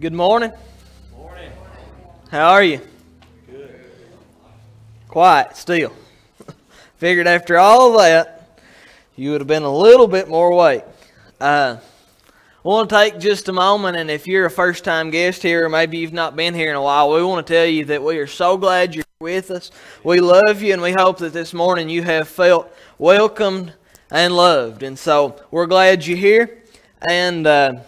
Good morning. Morning. How are you? Good. Quiet still. Figured after all that, you would have been a little bit more awake. Uh, I want to take just a moment, and if you're a first time guest here, or maybe you've not been here in a while, we want to tell you that we are so glad you're with us. We love you, and we hope that this morning you have felt welcomed and loved. And so we're glad you're here. And uh,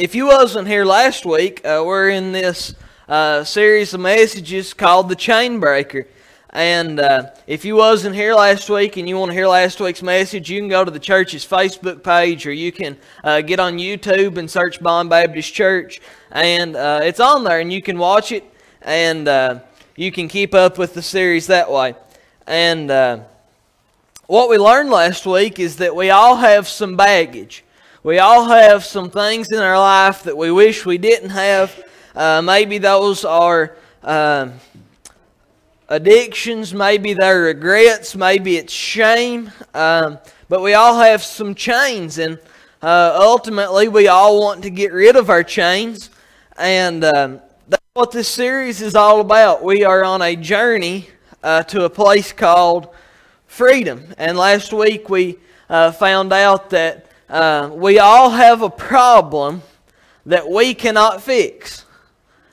if you wasn't here last week, uh, we're in this uh, series of messages called The Chain Breaker. And uh, if you wasn't here last week and you want to hear last week's message, you can go to the church's Facebook page or you can uh, get on YouTube and search Bond Baptist Church. And uh, it's on there and you can watch it and uh, you can keep up with the series that way. And what we learned last week is that we all have some baggage. We all have some things in our life that we wish we didn't have. Uh, maybe those are addictions, maybe they're regrets, maybe it's shame. Um, but we all have some chains, and uh, ultimately, we all want to get rid of our chains. And um, that's what this series is all about. We are on a journey uh, to a place called freedom. And last week, we uh, found out that uh, we all have a problem that we cannot fix.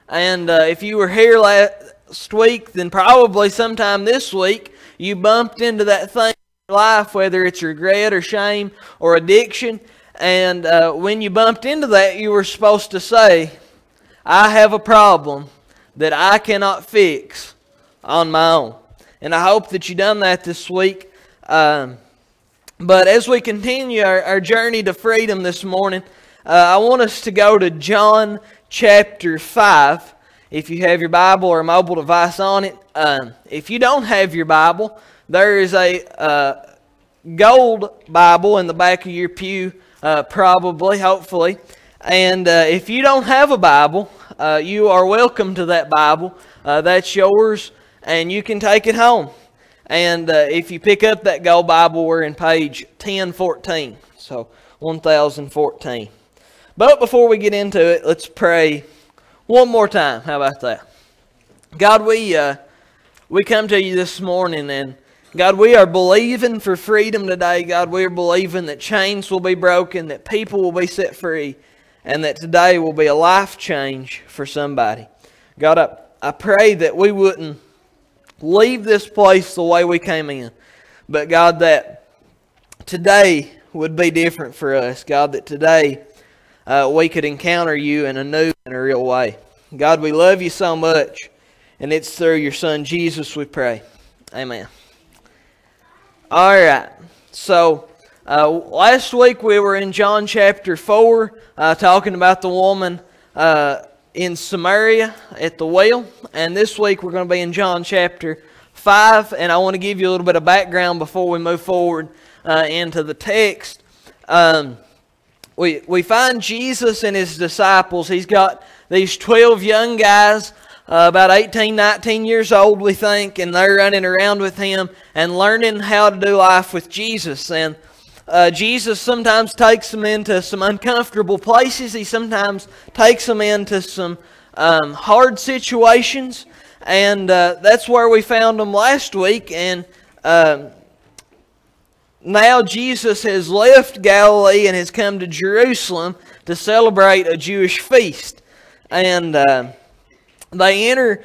And uh, if you were here last week, then probably sometime this week, you bumped into that thing in your life, whether it's regret or shame or addiction. And uh, when you bumped into that, you were supposed to say, I have a problem that I cannot fix on my own. And I hope that you done that this week. Um, but as we continue our, our journey to freedom this morning, uh, I want us to go to John chapter 5 if you have your Bible or a mobile device on it. Um, if you don't have your Bible, there is a uh, gold Bible in the back of your pew, uh, probably, hopefully. And uh, if you don't have a Bible, uh, you are welcome to that Bible. That's yours, and you can take it home. And uh, if you pick up that gold Bible, we're in page 1014. So 1014. But before we get into it, let's pray one more time. How about that? God, we uh, we come to you this morning, and God, we are believing for freedom today. God, we are believing that chains will be broken, that people will be set free, and that today will be a life change for somebody. God, I, I pray that we wouldn't leave this place the way we came in, but God, that today would be different for us. God, that today uh, we could encounter you in a new and a real way. God, we love you so much, and it's through your Son Jesus we pray. Amen. All right. So, uh, last week we were in John chapter 4, uh, talking about the woman uh, in Samaria at the well. And this week we're going to be in John chapter 5. And I want to give you a little bit of background before we move forward uh, into the text. Um, we, we find Jesus and his disciples. He's got these 12 young guys, uh, about 18, 19 years old, we think, and they're running around with him and learning how to do life with Jesus. And uh, Jesus sometimes takes them into some uncomfortable places, he sometimes takes them into some um, hard situations. And uh, that's where we found them last week. And um, now Jesus has left Galilee and has come to Jerusalem to celebrate a Jewish feast. And uh, they enter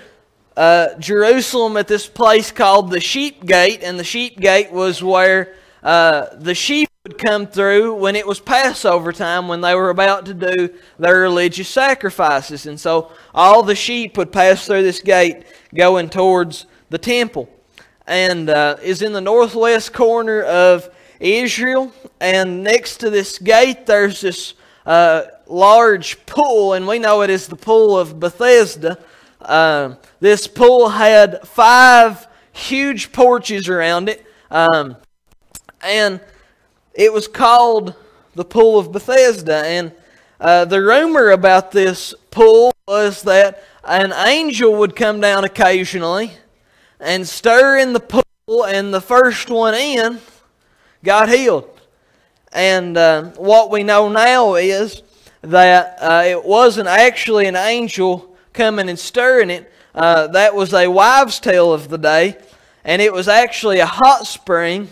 uh, Jerusalem at this place called the Sheep Gate, and the Sheep Gate was where uh, the sheep would come through when it was Passover time, when they were about to do their religious sacrifices. And so all the sheep would pass through this gate going towards the temple and uh, is in the northwest corner of Israel. And next to this gate, there's this uh, large pool, and we know it is the pool of Bethesda. Uh, this pool had five huge porches around it, um, and it was called the Pool of Bethesda. And uh, the rumor about this pool was that an angel would come down occasionally and stir in the pool, and the first one in got healed. And uh, what we know now is that uh, it wasn't actually an angel coming and stirring it. Uh, that was a wives' tale of the day, and it was actually a hot spring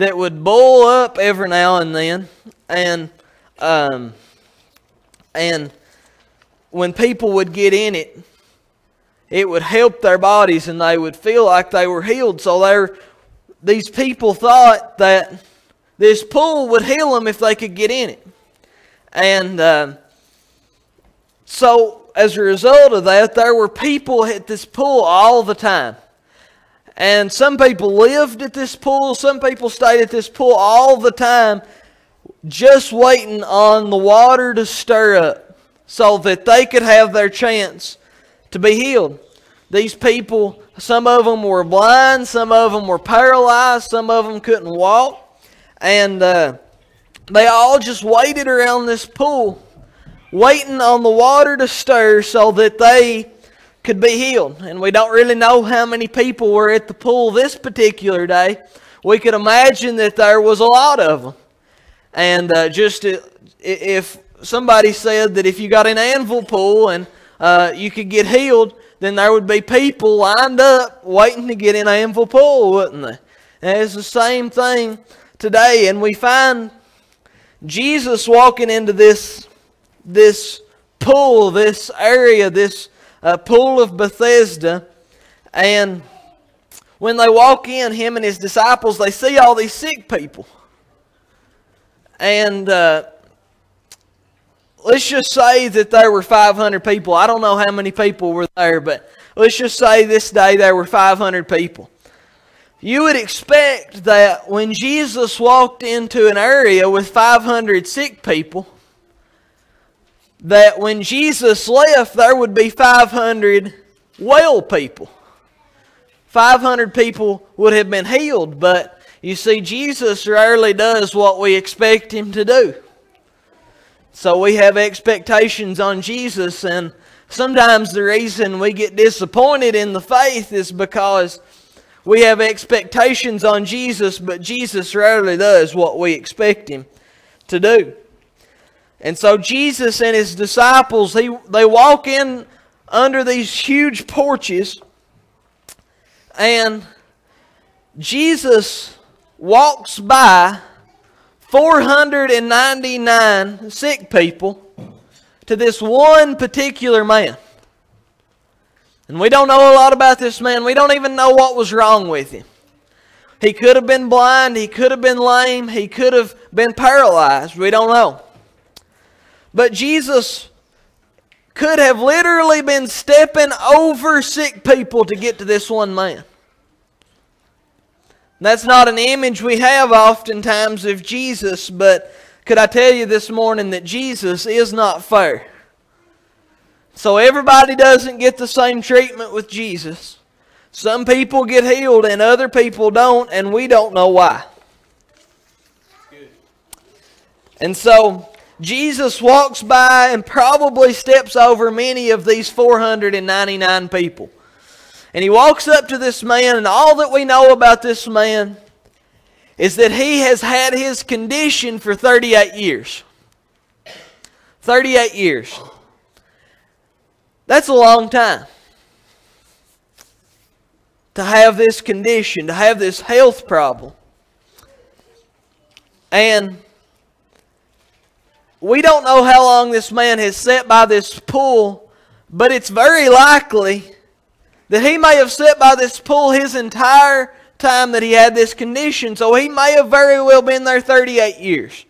that would boil up every now and then, and um, and when people would get in it, it would help their bodies and they would feel like they were healed. So there, these people thought that this pool would heal them if they could get in it. And uh, so as a result of that, there were people at this pool all the time. And some people lived at this pool, some people stayed at this pool all the time, just waiting on the water to stir up so that they could have their chance to be healed. These people, some of them were blind, some of them were paralyzed, some of them couldn't walk. And uh, they all just waited around this pool, waiting on the water to stir so that they could be healed. And we don't really know how many people were at the pool this particular day. We could imagine that there was a lot of them. And uh, just if somebody said that if you got an anvil pool and uh, you could get healed, then there would be people lined up waiting to get in Anvil Pool, wouldn't they? And it's the same thing today. And we find Jesus walking into this, this pool, this area, this uh, pool of Bethesda. And when they walk in, him and his disciples, they see all these sick people. And uh, let's just say that there were 500 people. I don't know how many people were there, but let's just say this day there were 500 people. You would expect that when Jesus walked into an area with 500 sick people, that when Jesus left, there would be 500 well people. 500 people would have been healed, but you see, Jesus rarely does what we expect him to do. So we have expectations on Jesus, and sometimes the reason we get disappointed in the faith is because we have expectations on Jesus, but Jesus rarely does what we expect him to do. And so Jesus and his disciples, he, they walk in under these huge porches, and Jesus walks by 499 sick people to this one particular man. And we don't know a lot about this man. We don't even know what was wrong with him. He could have been blind. He could have been lame. He could have been paralyzed. We don't know. But Jesus could have literally been stepping over sick people to get to this one man. That's not an image we have oftentimes of Jesus, but could I tell you this morning that Jesus is not fair? So everybody doesn't get the same treatment with Jesus. Some people get healed and other people don't, and we don't know why. And so Jesus walks by and probably steps over many of these 499 people. And he walks up to this man, and all that we know about this man is that he has had his condition for 38 years. 38 years. That's a long time. To have this condition, to have this health problem. And we don't know how long this man has sat by this pool, but it's very likely that he may have sat by this pool his entire time that he had this condition. So he may have very well been there 38 years.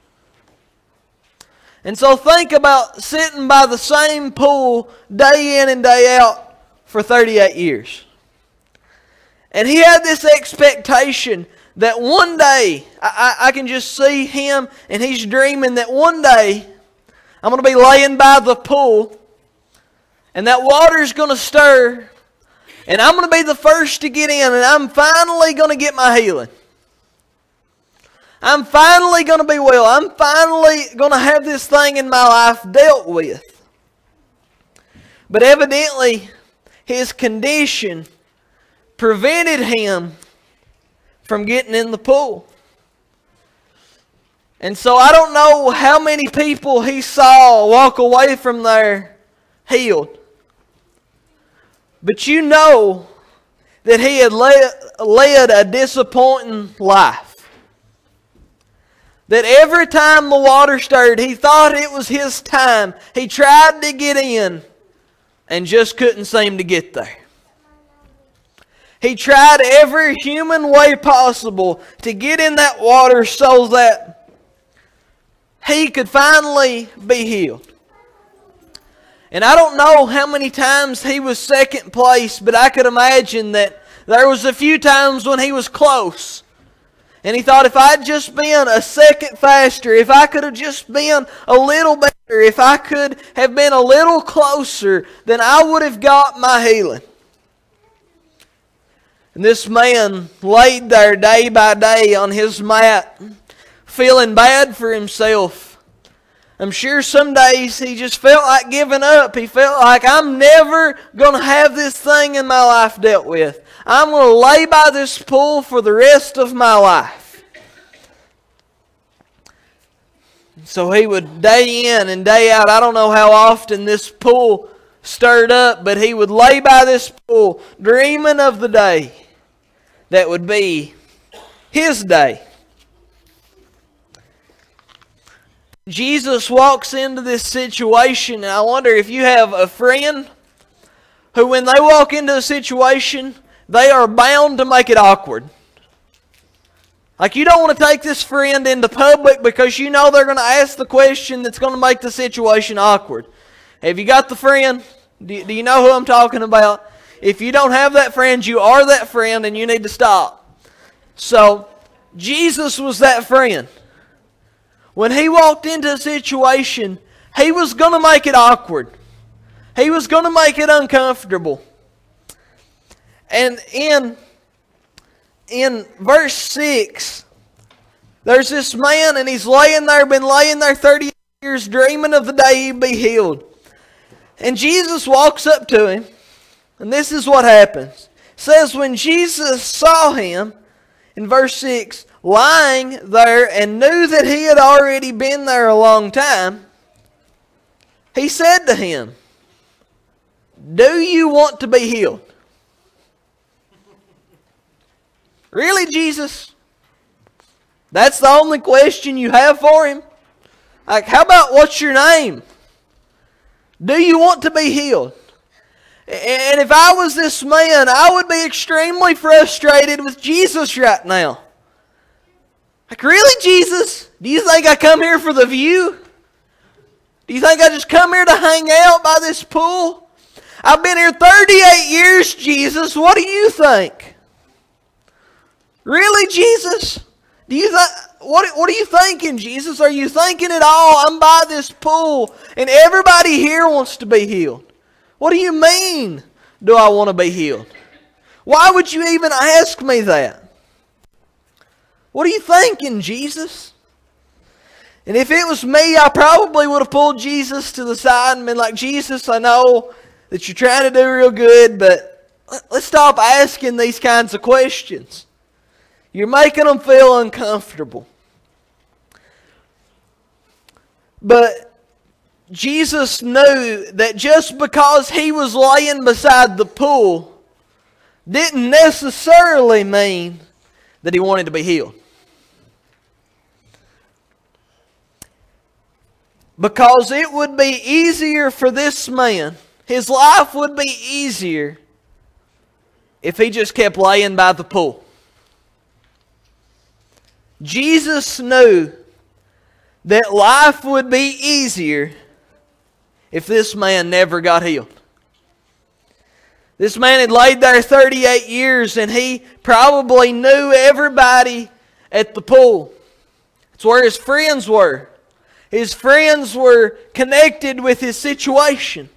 And so think about sitting by the same pool day in and day out for 38 years. And he had this expectation that one day, I, I, I can just see him and he's dreaming that one day I'm going to be laying by the pool and that water's going to stir and I'm going to be the first to get in, and I'm finally going to get my healing. I'm finally going to be well. I'm finally going to have this thing in my life dealt with. But evidently, his condition prevented him from getting in the pool. And so I don't know how many people he saw walk away from there healed. But you know that he had led, led a disappointing life. That every time the water stirred, he thought it was his time. He tried to get in and just couldn't seem to get there. He tried every human way possible to get in that water so that he could finally be healed. And I don't know how many times he was second place, but I could imagine that there was a few times when he was close. And he thought if I'd just been a second faster, if I could have just been a little better, if I could have been a little closer, then I would have got my healing. And this man laid there day by day on his mat, feeling bad for himself I'm sure some days he just felt like giving up. He felt like I'm never going to have this thing in my life dealt with. I'm going to lay by this pool for the rest of my life. So he would day in and day out. I don't know how often this pool stirred up, but he would lay by this pool dreaming of the day that would be his day. Jesus walks into this situation, and I wonder if you have a friend who, when they walk into a situation, they are bound to make it awkward. Like, you don't want to take this friend into public because you know they're going to ask the question that's going to make the situation awkward. Have you got the friend? Do, do you know who I'm talking about? If you don't have that friend, you are that friend and you need to stop. So, Jesus was that friend when he walked into a situation, he was going to make it awkward. He was going to make it uncomfortable. And in, in verse 6, there's this man, and he's laying there, been laying there 30 years, dreaming of the day he'd be healed. And Jesus walks up to him, and this is what happens. It says, When Jesus saw him, in verse 6, lying there and knew that he had already been there a long time, he said to him, Do you want to be healed? Really, Jesus? That's the only question you have for him? Like, how about what's your name? Do you want to be healed? And if I was this man, I would be extremely frustrated with Jesus right now. Like, really, Jesus? Do you think I come here for the view? Do you think I just come here to hang out by this pool? I've been here 38 years, Jesus. What do you think? Really, Jesus? Do you th- what, what are you thinking, Jesus? Are you thinking at all? I'm by this pool and everybody here wants to be healed. What do you mean, do I want to be healed? Why would you even ask me that? What are you thinking, Jesus? And if it was me, I probably would have pulled Jesus to the side and been like, Jesus, I know that you're trying to do real good, but let's stop asking these kinds of questions. You're making them feel uncomfortable. But Jesus knew that just because he was laying beside the pool didn't necessarily mean that he wanted to be healed. Because it would be easier for this man, his life would be easier if he just kept laying by the pool. Jesus knew that life would be easier if this man never got healed. This man had laid there 38 years and he probably knew everybody at the pool. It's where his friends were. His friends were connected with his situation.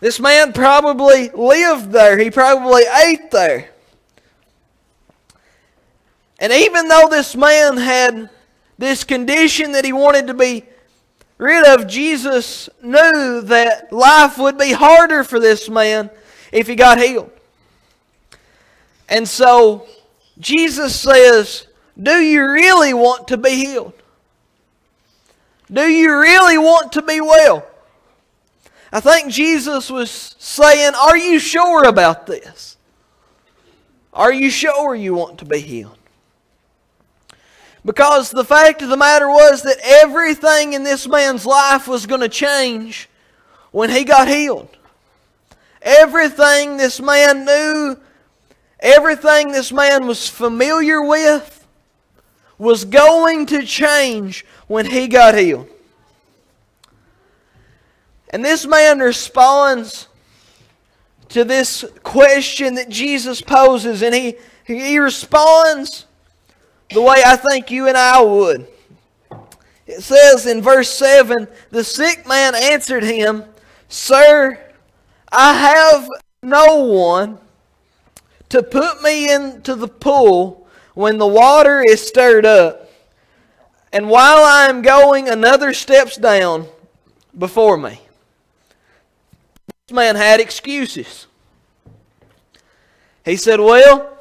This man probably lived there. He probably ate there. And even though this man had this condition that he wanted to be rid of, Jesus knew that life would be harder for this man if he got healed. And so Jesus says, Do you really want to be healed? Do you really want to be well? I think Jesus was saying, Are you sure about this? Are you sure you want to be healed? Because the fact of the matter was that everything in this man's life was going to change when he got healed. Everything this man knew, everything this man was familiar with, was going to change when he got healed. And this man responds to this question that Jesus poses, and he, he responds the way I think you and I would. It says in verse 7 The sick man answered him, Sir, I have no one to put me into the pool when the water is stirred up. And while I am going, another steps down before me. This man had excuses. He said, Well,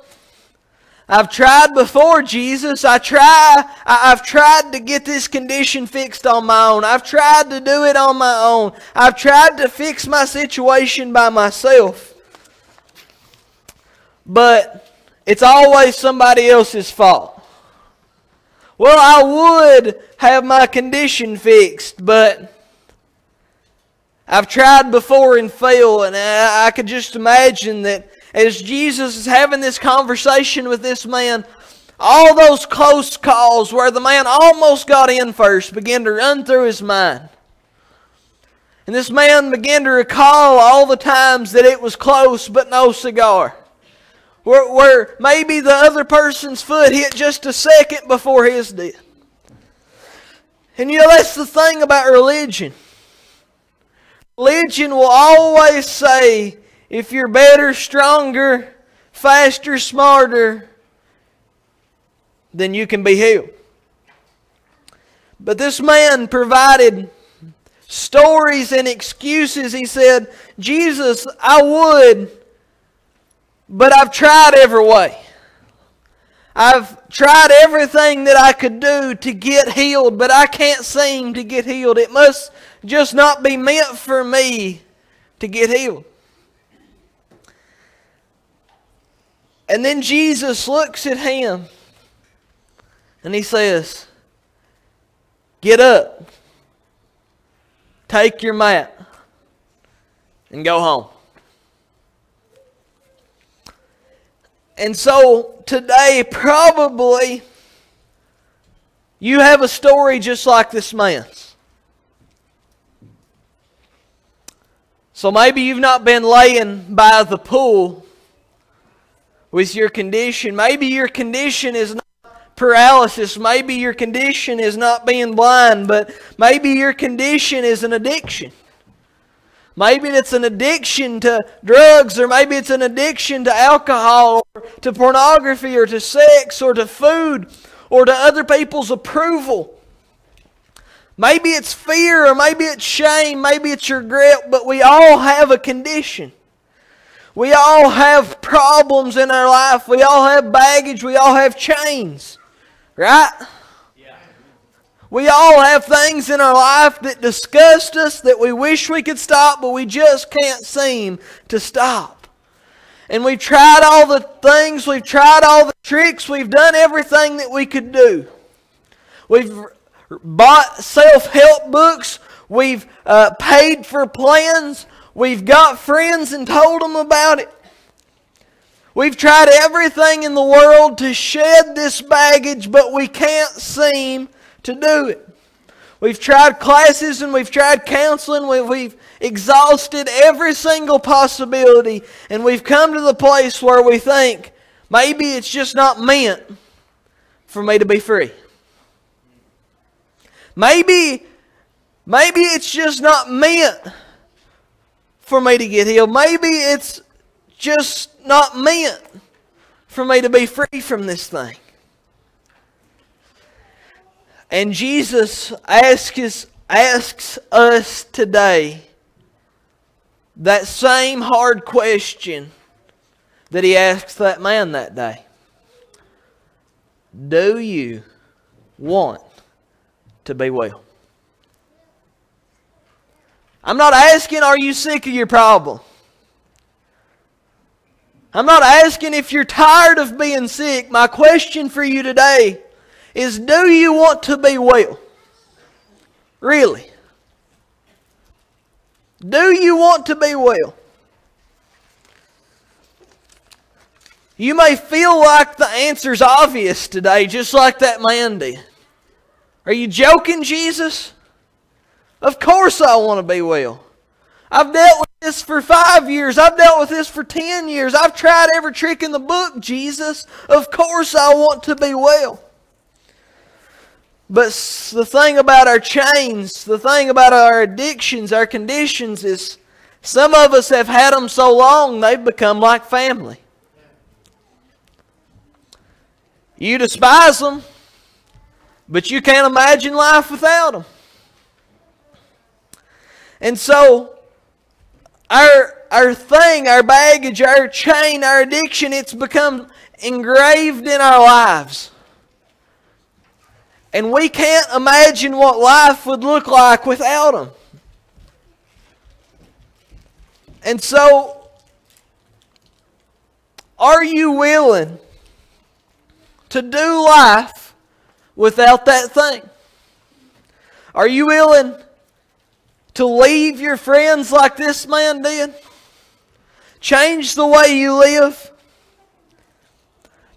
I've tried before, Jesus. I try, I, have tried to get this condition fixed on my own. I've tried to do it on my own. I've tried to fix my situation by myself. But it's always somebody else's fault. Well, I would have my condition fixed, but I've tried before and failed, and I, I could just imagine that as Jesus is having this conversation with this man, all those close calls where the man almost got in first began to run through his mind. And this man began to recall all the times that it was close but no cigar. Where, where maybe the other person's foot hit just a second before his did. And you know, that's the thing about religion. Religion will always say if you're better, stronger, faster, smarter, then you can be healed. But this man provided stories and excuses. He said, Jesus, I would, but I've tried every way. I've tried everything that I could do to get healed, but I can't seem to get healed. It must just not be meant for me to get healed. And then Jesus looks at him and he says, Get up, take your mat, and go home. And so today, probably, you have a story just like this man's. So maybe you've not been laying by the pool with your condition. Maybe your condition is not paralysis. Maybe your condition is not being blind, but maybe your condition is an addiction. Maybe it's an addiction to drugs, or maybe it's an addiction to alcohol, or to pornography, or to sex, or to food, or to other people's approval. Maybe it's fear, or maybe it's shame, maybe it's regret, but we all have a condition. We all have problems in our life. We all have baggage. We all have chains. Right? We all have things in our life that disgust us that we wish we could stop, but we just can't seem to stop. And we've tried all the things, we've tried all the tricks, we've done everything that we could do. We've bought self help books, we've uh, paid for plans, We've got friends and told them about it. We've tried everything in the world to shed this baggage, but we can't seem to do it. We've tried classes and we've tried counseling. We've exhausted every single possibility, and we've come to the place where we think maybe it's just not meant for me to be free. Maybe, maybe it's just not meant for me to get healed. Maybe it's just not meant for me to be free from this thing. And Jesus asks, asks us today that same hard question that he asked that man that day. Do you want to be well? I'm not asking, are you sick of your problem? I'm not asking if you're tired of being sick. My question for you today is do you want to be well? Really? Do you want to be well? You may feel like the answer's obvious today, just like that man did. Are you joking, Jesus? Of course I want to be well. I've dealt with this for five years. I've dealt with this for ten years. I've tried every trick in the book, Jesus. Of course I want to be well. But the thing about our chains, the thing about our addictions, our conditions is some of us have had them so long they've become like family. You despise them, but you can't imagine life without them. And so, our, our thing, our baggage, our chain, our addiction, it's become engraved in our lives. And we can't imagine what life would look like without them. And so, are you willing to do life without that thing? Are you willing to leave your friends like this man did? Change the way you live?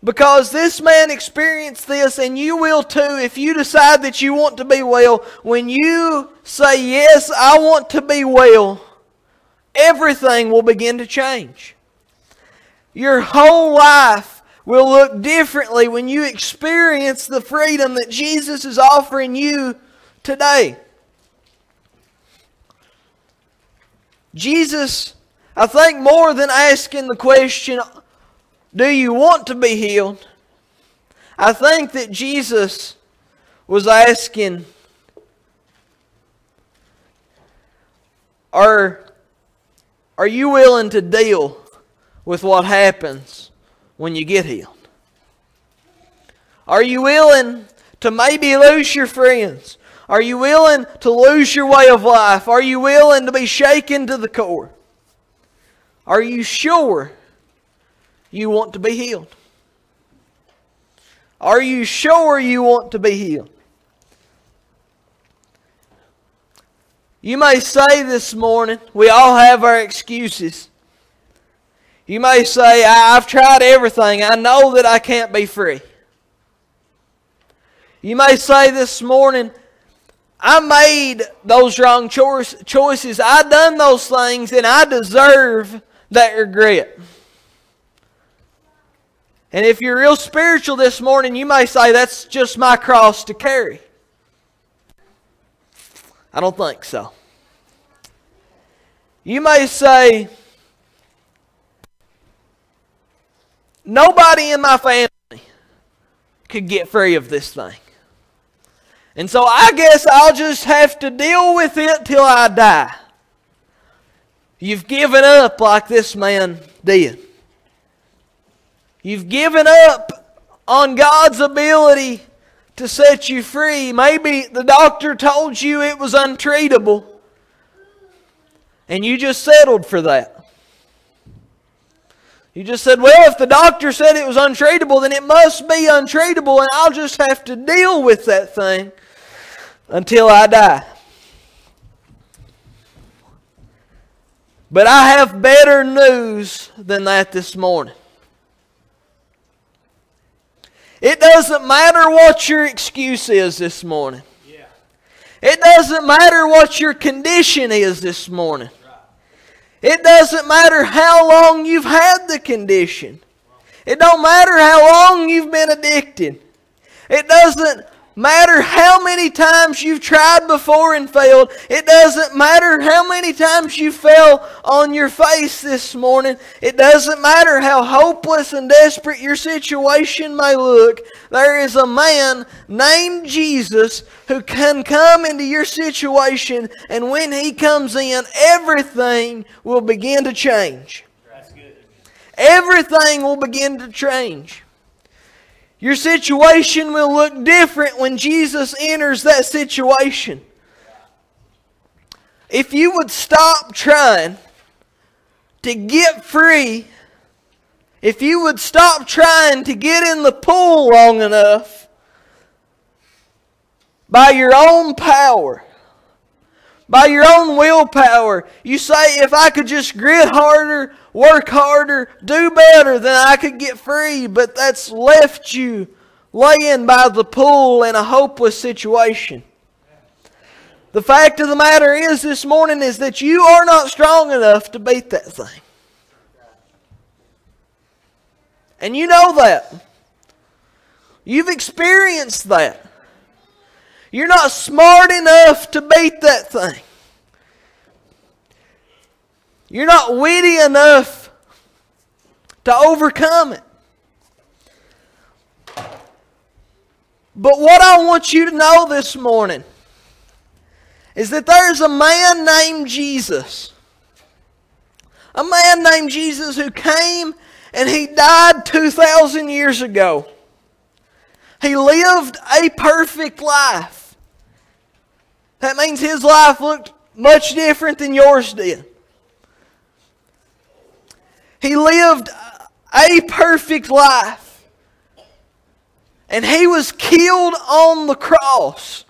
Because this man experienced this, and you will too if you decide that you want to be well. When you say, Yes, I want to be well, everything will begin to change. Your whole life will look differently when you experience the freedom that Jesus is offering you today. Jesus, I think more than asking the question, do you want to be healed? I think that Jesus was asking, are, are you willing to deal with what happens when you get healed? Are you willing to maybe lose your friends? Are you willing to lose your way of life? Are you willing to be shaken to the core? Are you sure you want to be healed? Are you sure you want to be healed? You may say this morning, we all have our excuses. You may say, I've tried everything. I know that I can't be free. You may say this morning, I made those wrong choices. I done those things and I deserve that regret. And if you're real spiritual this morning, you may say, that's just my cross to carry. I don't think so. You may say, nobody in my family could get free of this thing. And so I guess I'll just have to deal with it till I die. You've given up like this man did. You've given up on God's ability to set you free. Maybe the doctor told you it was untreatable, and you just settled for that. You just said, well, if the doctor said it was untreatable, then it must be untreatable, and I'll just have to deal with that thing until I die. But I have better news than that this morning. It doesn't matter what your excuse is this morning. It doesn't matter what your condition is this morning. It doesn't matter how long you've had the condition. It don't matter how long you've been addicted. It doesn't matter how many times you've tried before and failed. It doesn't matter how many times you fell on your face this morning. It doesn't matter how hopeless and desperate your situation may look. There is a man named Jesus who can come into your situation, and when he comes in, everything will begin to change. Everything will begin to change. Your situation will look different when Jesus enters that situation. if you would stop trying to get free, if you would stop trying to get in the pool long enough by your own power, by your own willpower, you say, if I could just grit harder, work harder, do better, then I could get free. But that's left you laying by the pool in a hopeless situation. The fact of the matter is this morning is that you are not strong enough to beat that thing. And you know that. You've experienced that. You're not smart enough to beat that thing. You're not witty enough to overcome it. But what I want you to know this morning is that there's a man named Jesus. A man named Jesus who came and he died 2,000 years ago. He lived a perfect life. That means his life looked much different than yours did. He lived a perfect life. And he was killed on the cross.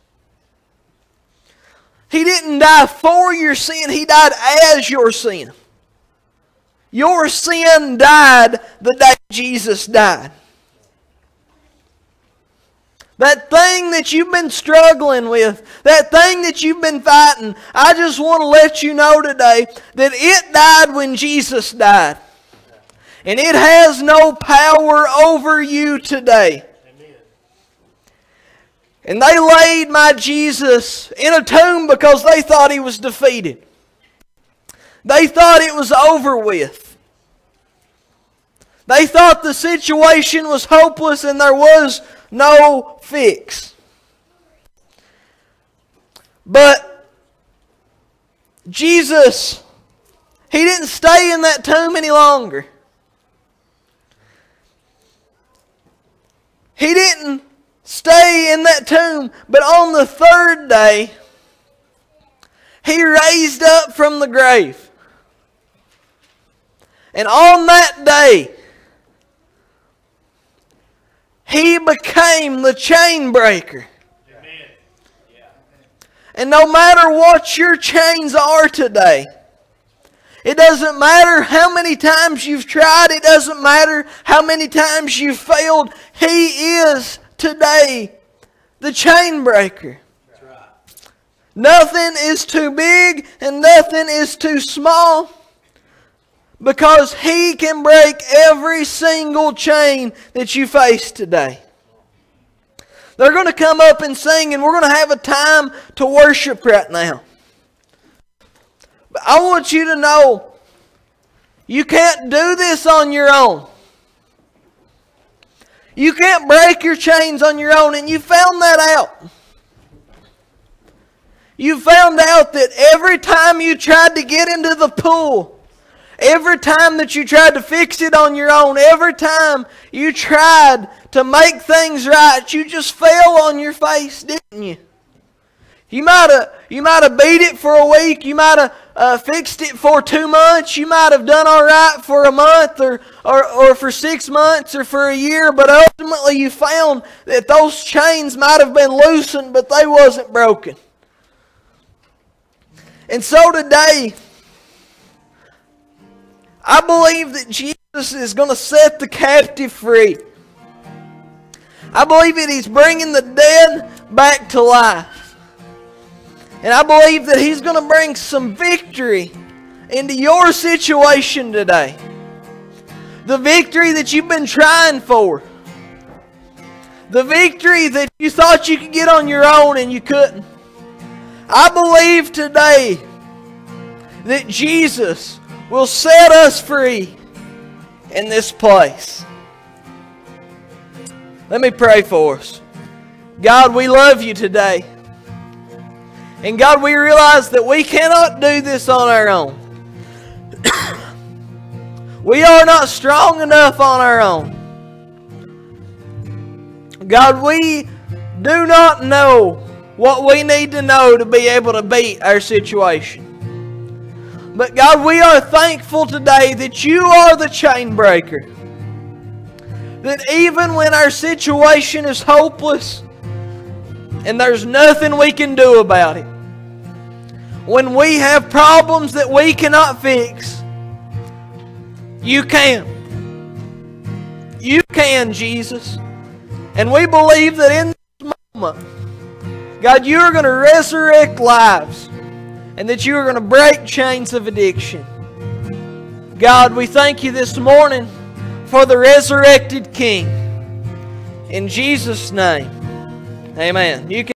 He didn't die for your sin, He died as your sin. Your sin died the day Jesus died. That thing that you've been struggling with, that thing that you've been fighting, I just want to let you know today that it died when Jesus died. And it has no power over you today. Amen. And they laid my Jesus in a tomb because they thought he was defeated. They thought it was over with. They thought the situation was hopeless and there was no fix. But Jesus, he didn't stay in that tomb any longer. He didn't stay in that tomb. But on the third day, he raised up from the grave. And on that day, he became the chain breaker. And no matter what your chains are today, it doesn't matter how many times you've tried, it doesn't matter how many times you've failed, He is today the chain breaker. Right. Nothing is too big and nothing is too small because He can break every single chain that you face today. They're going to come up and sing, and we're going to have a time to worship right now. But I want you to know you can't do this on your own. You can't break your chains on your own, and you found that out. You found out that every time you tried to get into the pool, every time that you tried to fix it on your own, every time you tried to make things right, you just fell on your face, didn't you? You might have you might have beat it for a week. You might have uh, fixed it for two months. You might have done all right for a month or, or, or for six months or for a year. But ultimately you found that those chains might have been loosened, but they wasn't broken. And so today, I believe that Jesus is going to set the captive free. I believe that He's bringing the dead back to life. And I believe that He's going to bring some victory into your situation today. The victory that you've been trying for. The victory that you thought you could get on your own and you couldn't. I believe today that Jesus will set us free in this place. Let me pray for us. God, we love you today. And God, we realize that we cannot do this on our own. we are not strong enough on our own. God, we do not know what we need to know to be able to beat our situation. But God, we are thankful today that you are the chain breaker. That even when our situation is hopeless and there's nothing we can do about it, when we have problems that we cannot fix, you can. You can, Jesus. And we believe that in this moment, God, you are going to resurrect lives and that you are going to break chains of addiction. God, we thank you this morning for the resurrected King. In Jesus' name, amen. You can